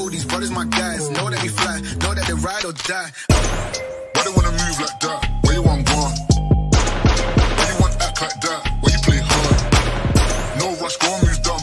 know these brothers my guys. Know that we fly, know that they ride or die. Why they wanna move like that? Where you want one? Why you want act like that? Why you play hard? No rush, go and move down.